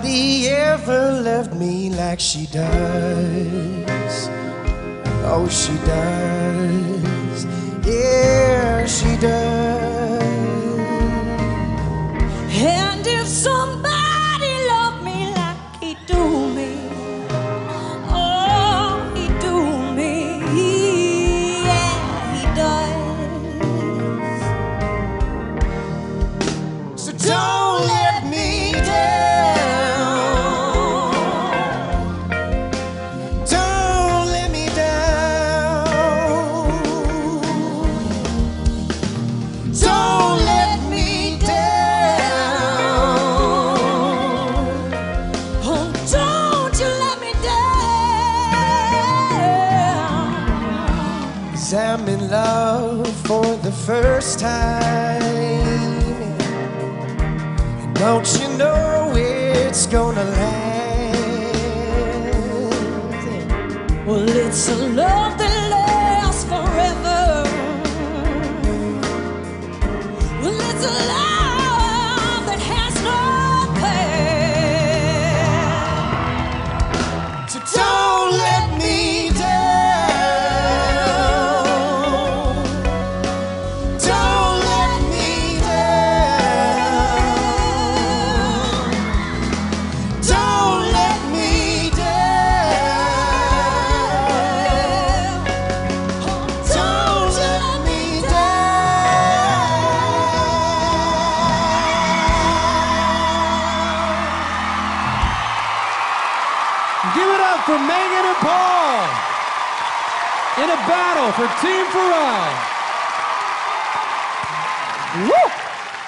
nobody ever loved me like she does. Oh, she does. I'm in love for the first time. And don't you know it's gonna last? Well, it's a love that lasts forever. Well, it's a love Give it up for Meghan and Paul in a battle for Team Pharrell. Woo!